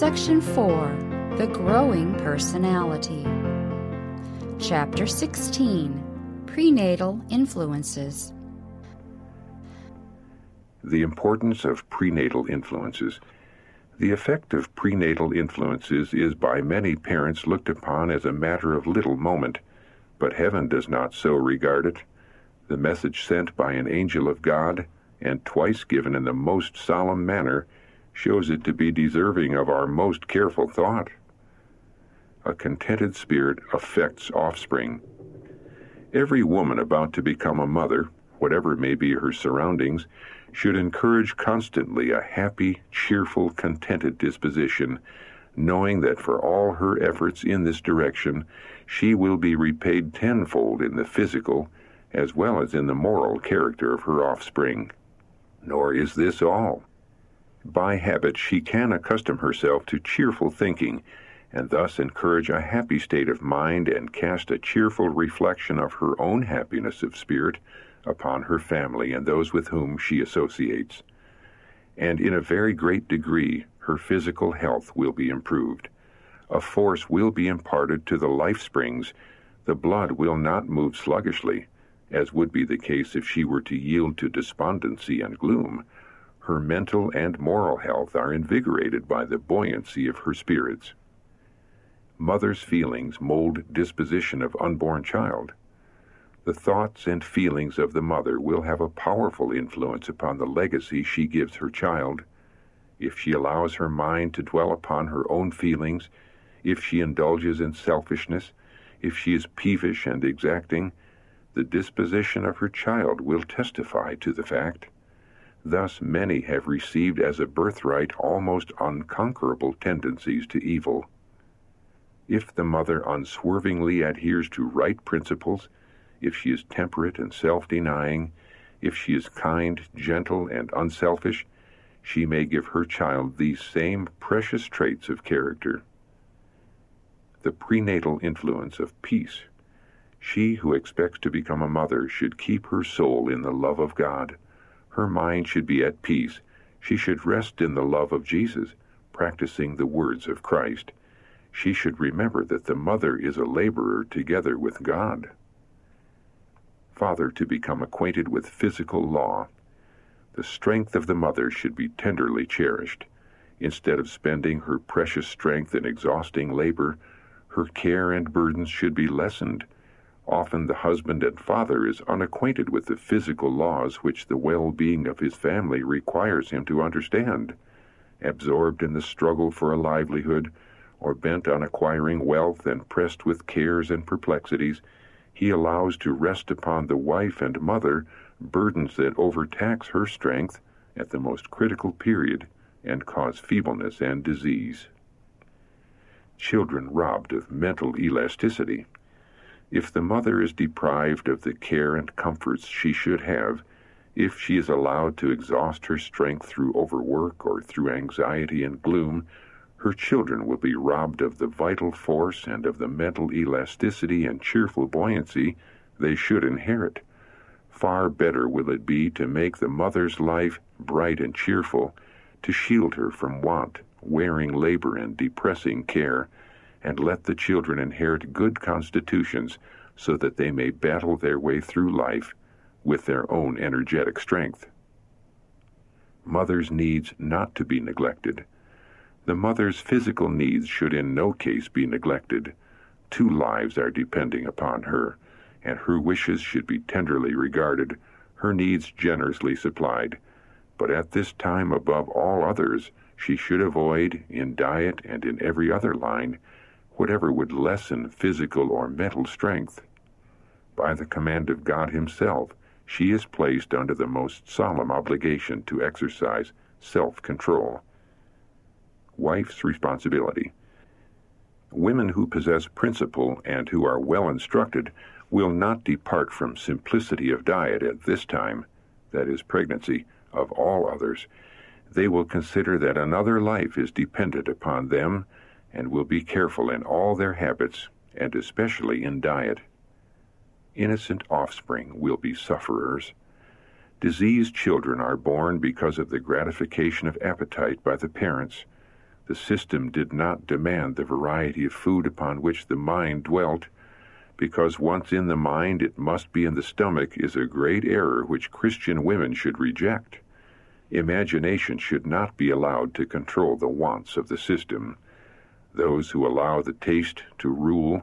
Section 4 The Growing Personality. Chapter 16 Prenatal Influences. The importance of prenatal influences. The effect of prenatal influences is by many parents looked upon as a matter of little moment, but heaven does not so regard it. The message sent by an angel of God, and twice given in the most solemn manner, shows it to be deserving of our most careful thought. A contented spirit affects offspring. Every woman about to become a mother, whatever may be her surroundings, should encourage constantly a happy, cheerful, contented disposition, knowing that for all her efforts in this direction, she will be repaid tenfold in the physical as well as in the moral character of her offspring. Nor is this all. By habit, she can accustom herself to cheerful thinking, and thus encourage a happy state of mind and cast a cheerful reflection of her own happiness of spirit upon her family and those with whom she associates. And in a very great degree, her physical health will be improved. A force will be imparted to the life springs. The blood will not move sluggishly, as would be the case if she were to yield to despondency and gloom. Her mental and moral health are invigorated by the buoyancy of her spirits. Mother's feelings mold disposition of unborn child the thoughts and feelings of the mother will have a powerful influence upon the legacy she gives her child. If she allows her mind to dwell upon her own feelings, if she indulges in selfishness, if she is peevish and exacting, the disposition of her child will testify to the fact. Thus many have received as a birthright almost unconquerable tendencies to evil. If the mother unswervingly adheres to right principles, if she is temperate and self denying, if she is kind, gentle, and unselfish, she may give her child these same precious traits of character. The prenatal influence of peace. She who expects to become a mother should keep her soul in the love of God. Her mind should be at peace. She should rest in the love of Jesus, practicing the words of Christ. She should remember that the mother is a laborer together with God father to become acquainted with physical law. The strength of the mother should be tenderly cherished. Instead of spending her precious strength in exhausting labor, her care and burdens should be lessened. Often the husband and father is unacquainted with the physical laws which the well being of his family requires him to understand. Absorbed in the struggle for a livelihood, or bent on acquiring wealth and pressed with cares and perplexities, he allows to rest upon the wife and mother burdens that overtax her strength at the most critical period and cause feebleness and disease. Children robbed of mental elasticity. If the mother is deprived of the care and comforts she should have, if she is allowed to exhaust her strength through overwork or through anxiety and gloom, her children will be robbed of the vital force and of the mental elasticity and cheerful buoyancy they should inherit. Far better will it be to make the mother's life bright and cheerful, to shield her from want, wearing labor, and depressing care, and let the children inherit good constitutions so that they may battle their way through life with their own energetic strength. Mother's needs not to be neglected. The mother's physical needs should in no case be neglected. Two lives are depending upon her, and her wishes should be tenderly regarded, her needs generously supplied. But at this time, above all others, she should avoid, in diet and in every other line, whatever would lessen physical or mental strength. By the command of God Himself, she is placed under the most solemn obligation to exercise self control wife's responsibility. Women who possess principle and who are well instructed will not depart from simplicity of diet at this time, that is, pregnancy, of all others. They will consider that another life is dependent upon them and will be careful in all their habits and especially in diet. Innocent offspring will be sufferers. Diseased children are born because of the gratification of appetite by the parents The system did not demand the variety of food upon which the mind dwelt. Because once in the mind, it must be in the stomach, is a great error which Christian women should reject. Imagination should not be allowed to control the wants of the system. Those who allow the taste to rule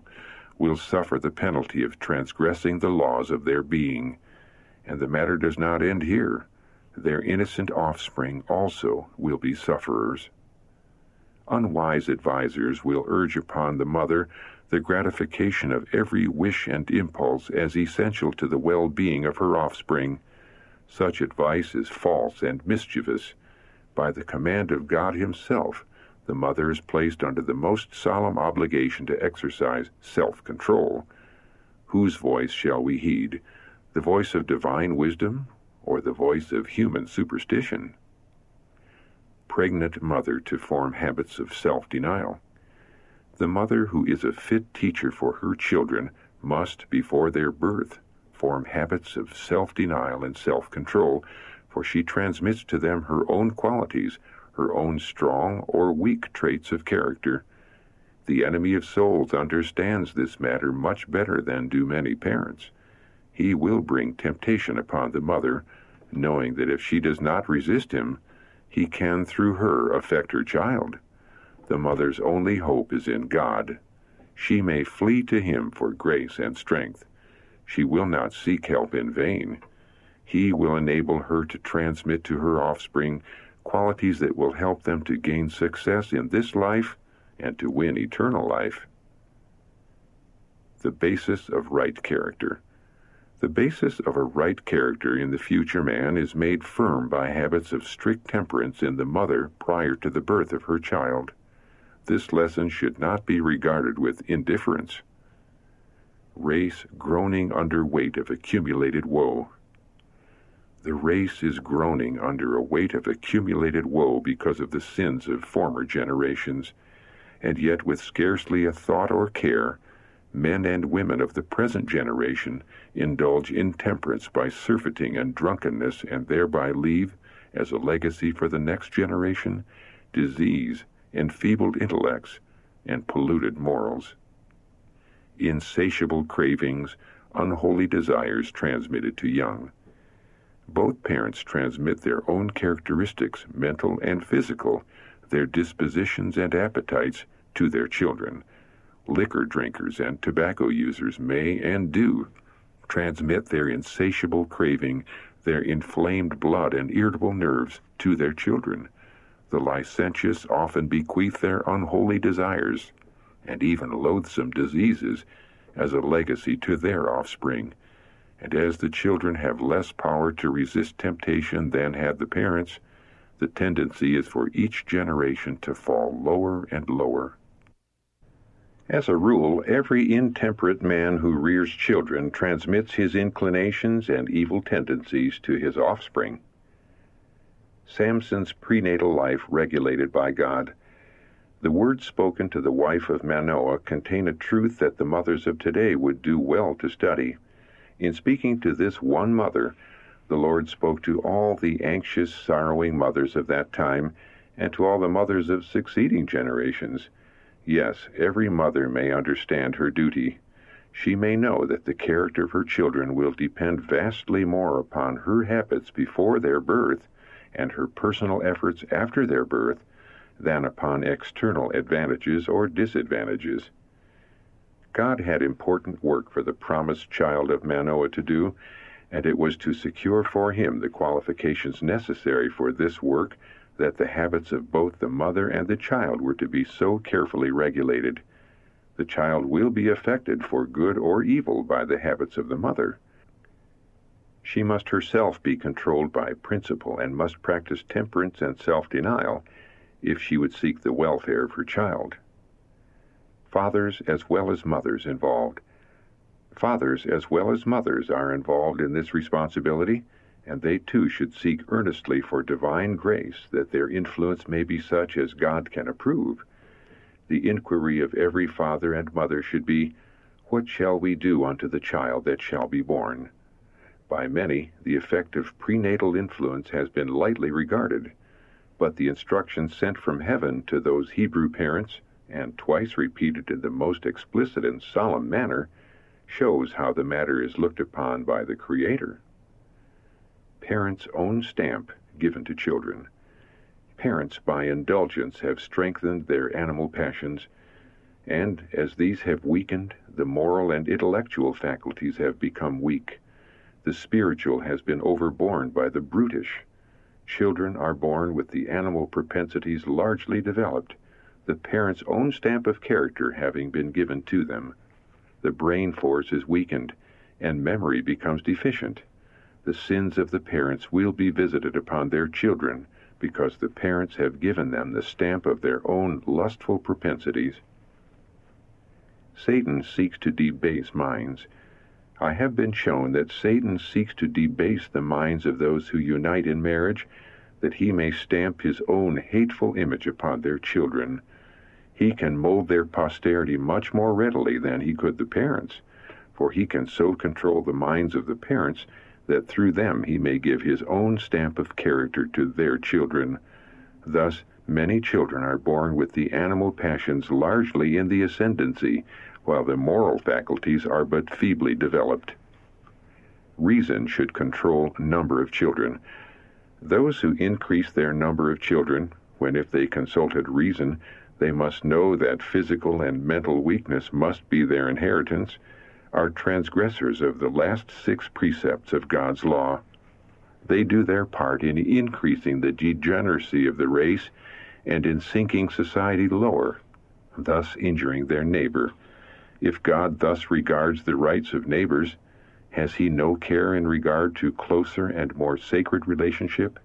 will suffer the penalty of transgressing the laws of their being. And the matter does not end here. Their innocent offspring also will be sufferers. Unwise advisers will urge upon the mother the gratification of every wish and impulse as essential to the well being of her offspring such advice is false and mischievous. By the command of God Himself, the mother is placed under the most solemn obligation to exercise self control. Whose voice shall we heed? The voice of divine wisdom or the voice of human superstition? Pregnant mother to form habits of self denial. The mother who is a fit teacher for her children must, before their birth, form habits of self denial and self control, for she transmits to them her own qualities, her own strong or weak traits of character. The enemy of souls understands this matter much better than do many parents. He will bring temptation upon the mother, knowing that if she does not resist him, he can through her affect her child. The mother's only hope is in God. She may flee to him for grace and strength. She will not seek help in vain. He will enable her to transmit to her offspring qualities that will help them to gain success in this life and to win eternal life. The basis of right character. The basis of a right character in the future man is made firm by habits of strict temperance in the mother prior to the birth of her child. This lesson should not be regarded with indifference race groaning under weight of accumulated woe. The race is groaning under a weight of accumulated woe because of the sins of former generations, and yet with scarcely a thought or care, men and women of the present generation indulge intemperance by surfeiting and drunkenness and thereby leave, as a legacy for the next generation, disease, enfeebled intellects, and polluted morals insatiable cravings, unholy desires transmitted to young. Both parents transmit their own characteristics, mental and physical, their dispositions and appetites, to their children. Liquor drinkers and tobacco users may and do transmit their insatiable craving, their inflamed blood and irritable nerves to their children. The licentious often bequeath their unholy desires and even loathsome diseases as a legacy to their offspring. And as the children have less power to resist temptation than had the parents, the tendency is for each generation to fall lower and lower. As a rule, every intemperate man who rears children transmits his inclinations and evil tendencies to his offspring. Samson's prenatal life regulated by God the words spoken to the wife of Manoah contain a truth that the mothers of today would do well to study. In speaking to this one mother, the Lord spoke to all the anxious, sorrowing mothers of that time and to all the mothers of succeeding generations. Yes, every mother may understand her duty. She may know that the character of her children will depend vastly more upon her habits before their birth and her personal efforts after their birth than upon external advantages or disadvantages. God had important work for the promised child of Manoah to do, and it was to secure for him the qualifications necessary for this work that the habits of both the mother and the child were to be so carefully regulated. The child will be affected for good or evil by the habits of the mother. She must herself be controlled by principle and must practice temperance and self denial if she would seek the welfare of her child. Fathers as well as mothers involved. Fathers as well as mothers are involved in this responsibility, and they too should seek earnestly for divine grace that their influence may be such as God can approve. The inquiry of every father and mother should be, What shall we do unto the child that shall be born? By many, the effect of prenatal influence has been lightly regarded but the instruction sent from heaven to those Hebrew parents, and twice repeated in the most explicit and solemn manner, shows how the matter is looked upon by the Creator. Parents' own stamp given to children. Parents, by indulgence, have strengthened their animal passions, and as these have weakened, the moral and intellectual faculties have become weak. The spiritual has been overborne by the brutish. Children are born with the animal propensities largely developed, the parent's own stamp of character having been given to them. The brain force is weakened, and memory becomes deficient. The sins of the parents will be visited upon their children because the parents have given them the stamp of their own lustful propensities. Satan seeks to debase minds. I have been shown that Satan seeks to debase the minds of those who unite in marriage, that he may stamp his own hateful image upon their children. He can mold their posterity much more readily than he could the parents, for he can so control the minds of the parents that through them he may give his own stamp of character to their children. Thus, many children are born with the animal passions largely in the ascendancy, while the moral faculties are but feebly developed. Reason should control number of children. Those who increase their number of children, when if they consulted reason, they must know that physical and mental weakness must be their inheritance, are transgressors of the last six precepts of God's law. They do their part in increasing the degeneracy of the race and in sinking society lower, thus injuring their neighbor. If God thus regards the rights of neighbors, has he no care in regard to closer and more sacred relationship?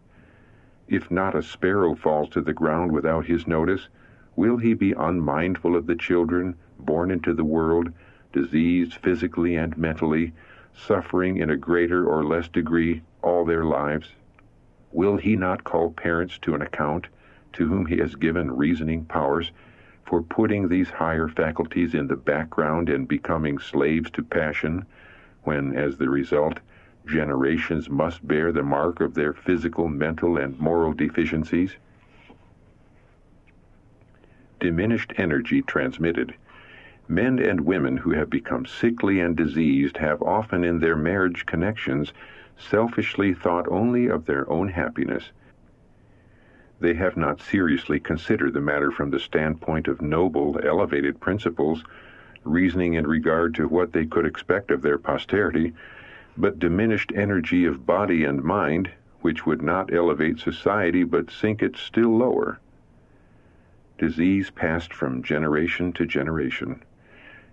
If not a sparrow falls to the ground without his notice, will he be unmindful of the children born into the world, diseased physically and mentally, suffering in a greater or less degree all their lives? Will he not call parents to an account, to whom he has given reasoning powers, for putting these higher faculties in the background and becoming slaves to passion, when, as the result, generations must bear the mark of their physical, mental, and moral deficiencies? Diminished energy transmitted. Men and women who have become sickly and diseased have often in their marriage connections selfishly thought only of their own happiness they have not seriously considered the matter from the standpoint of noble, elevated principles, reasoning in regard to what they could expect of their posterity, but diminished energy of body and mind, which would not elevate society but sink it still lower. Disease passed from generation to generation.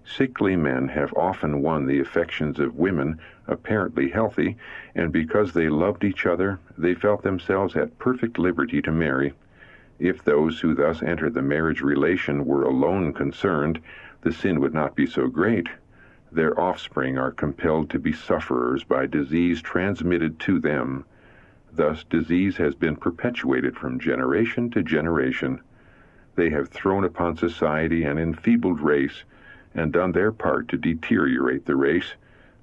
Sickly men have often won the affections of women apparently healthy, and because they loved each other, they felt themselves at perfect liberty to marry. If those who thus entered the marriage relation were alone concerned, the sin would not be so great. Their offspring are compelled to be sufferers by disease transmitted to them. Thus, disease has been perpetuated from generation to generation. They have thrown upon society an enfeebled race and done their part to deteriorate the race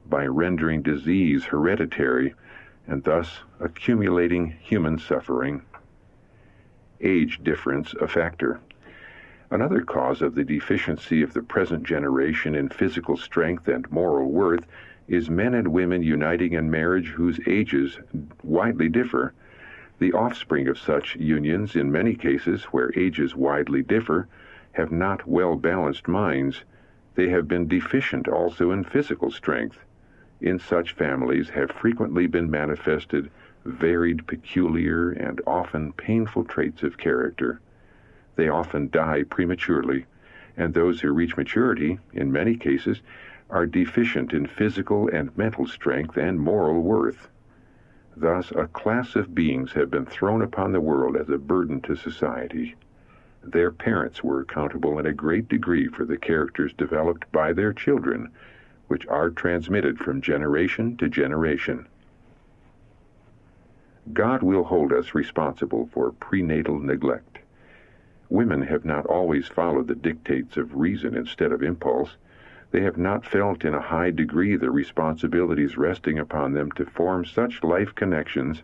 by rendering disease hereditary and thus accumulating human suffering. Age difference a factor. Another cause of the deficiency of the present generation in physical strength and moral worth is men and women uniting in marriage whose ages widely differ. The offspring of such unions, in many cases where ages widely differ, have not well balanced minds they have been deficient also in physical strength. In such families have frequently been manifested varied, peculiar, and often painful traits of character. They often die prematurely, and those who reach maturity, in many cases, are deficient in physical and mental strength and moral worth. Thus, a class of beings have been thrown upon the world as a burden to society their parents were accountable in a great degree for the characters developed by their children, which are transmitted from generation to generation. God will hold us responsible for prenatal neglect. Women have not always followed the dictates of reason instead of impulse. They have not felt in a high degree the responsibilities resting upon them to form such life connections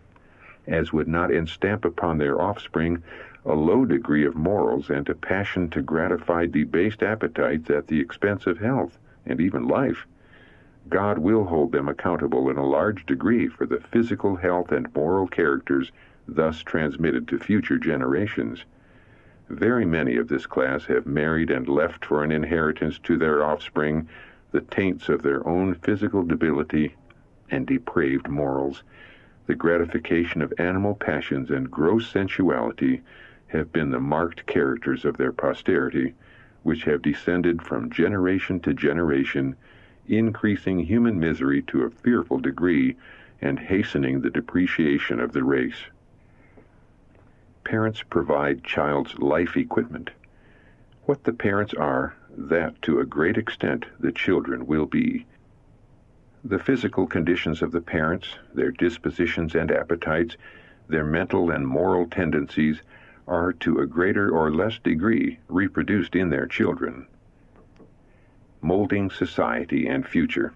as would not enstamp upon their offspring a low degree of morals and a passion to gratify debased appetites at the expense of health and even life. God will hold them accountable in a large degree for the physical health and moral characters thus transmitted to future generations. Very many of this class have married and left for an inheritance to their offspring the taints of their own physical debility and depraved morals. The gratification of animal passions and gross sensuality have been the marked characters of their posterity, which have descended from generation to generation, increasing human misery to a fearful degree and hastening the depreciation of the race. Parents provide child's life equipment. What the parents are, that to a great extent the children will be. The physical conditions of the parents, their dispositions and appetites, their mental and moral tendencies, are to a greater or less degree reproduced in their children. Molding society and future.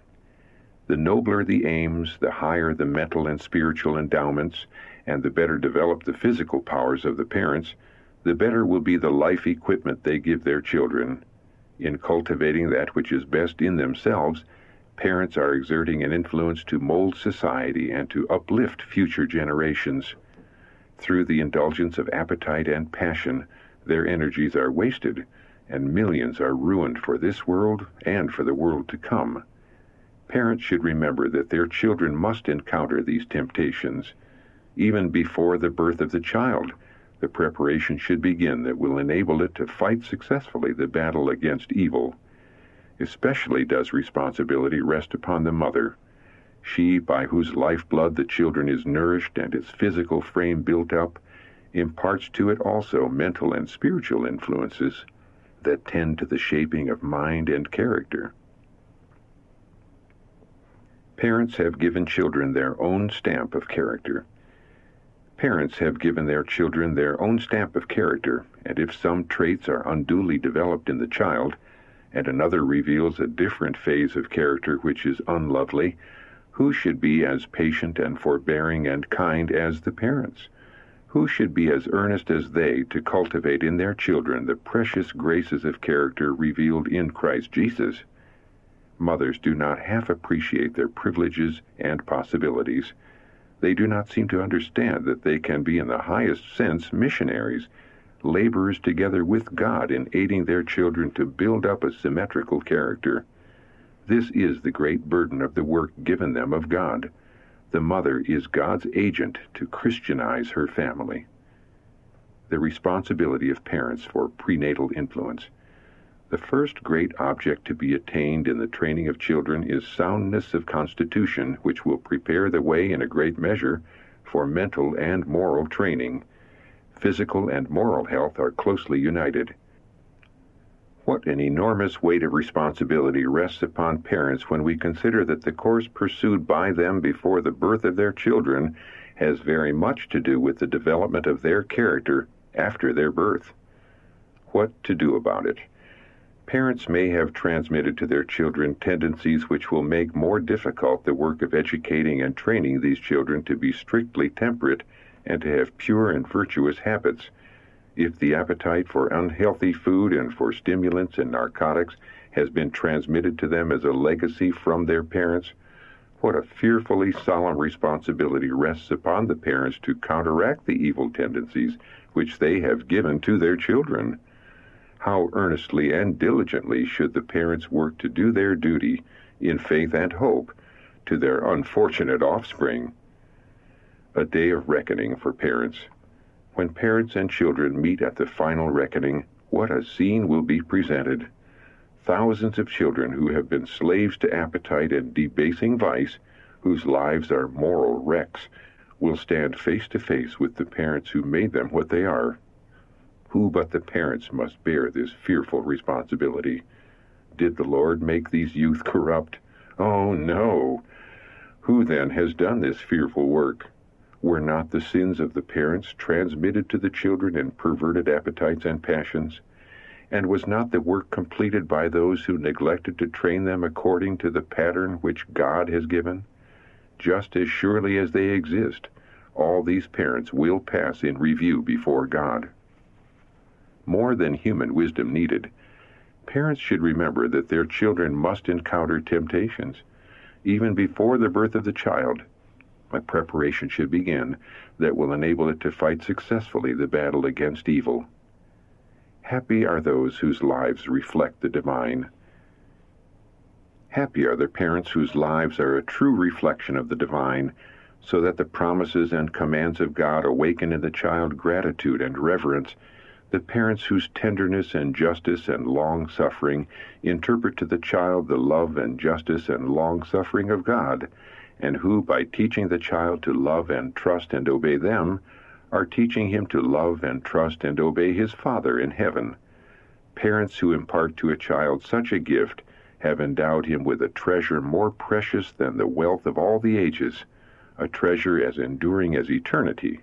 The nobler the aims, the higher the mental and spiritual endowments, and the better developed the physical powers of the parents, the better will be the life equipment they give their children. In cultivating that which is best in themselves, parents are exerting an influence to mold society and to uplift future generations. Through the indulgence of appetite and passion, their energies are wasted, and millions are ruined for this world and for the world to come. Parents should remember that their children must encounter these temptations. Even before the birth of the child, the preparation should begin that will enable it to fight successfully the battle against evil. Especially does responsibility rest upon the mother, she by whose lifeblood the children is nourished and its physical frame built up, imparts to it also mental and spiritual influences that tend to the shaping of mind and character. Parents have given children their own stamp of character. Parents have given their children their own stamp of character, and if some traits are unduly developed in the child, and another reveals a different phase of character which is unlovely, who should be as patient and forbearing and kind as the parents? Who should be as earnest as they to cultivate in their children the precious graces of character revealed in Christ Jesus? Mothers do not half appreciate their privileges and possibilities they do not seem to understand that they can be in the highest sense missionaries, laborers together with God in aiding their children to build up a symmetrical character. This is the great burden of the work given them of God. The mother is God's agent to Christianize her family. The responsibility of parents for prenatal influence. The first great object to be attained in the training of children is soundness of constitution, which will prepare the way in a great measure for mental and moral training. Physical and moral health are closely united. What an enormous weight of responsibility rests upon parents when we consider that the course pursued by them before the birth of their children has very much to do with the development of their character after their birth. What to do about it? Parents may have transmitted to their children tendencies which will make more difficult the work of educating and training these children to be strictly temperate and to have pure and virtuous habits. If the appetite for unhealthy food and for stimulants and narcotics has been transmitted to them as a legacy from their parents, what a fearfully solemn responsibility rests upon the parents to counteract the evil tendencies which they have given to their children. How earnestly and diligently should the parents work to do their duty in faith and hope to their unfortunate offspring. A day of reckoning for parents. When parents and children meet at the final reckoning, what a scene will be presented. Thousands of children who have been slaves to appetite and debasing vice, whose lives are moral wrecks, will stand face to face with the parents who made them what they are. Who but the parents must bear this fearful responsibility? Did the Lord make these youth corrupt? Oh, no. Who then has done this fearful work? Were not the sins of the parents transmitted to the children in perverted appetites and passions? And was not the work completed by those who neglected to train them according to the pattern which God has given? Just as surely as they exist, all these parents will pass in review before God. More than human wisdom needed, parents should remember that their children must encounter temptations. Even before the birth of the child, a preparation should begin that will enable it to fight successfully the battle against evil. Happy are those whose lives reflect the divine. Happy are the parents whose lives are a true reflection of the divine, so that the promises and commands of God awaken in the child gratitude and reverence, the parents whose tenderness and justice and long suffering interpret to the child the love and justice and long suffering of God, and who, by teaching the child to love and trust and obey them, are teaching him to love and trust and obey his Father in heaven. Parents who impart to a child such a gift have endowed him with a treasure more precious than the wealth of all the ages, a treasure as enduring as eternity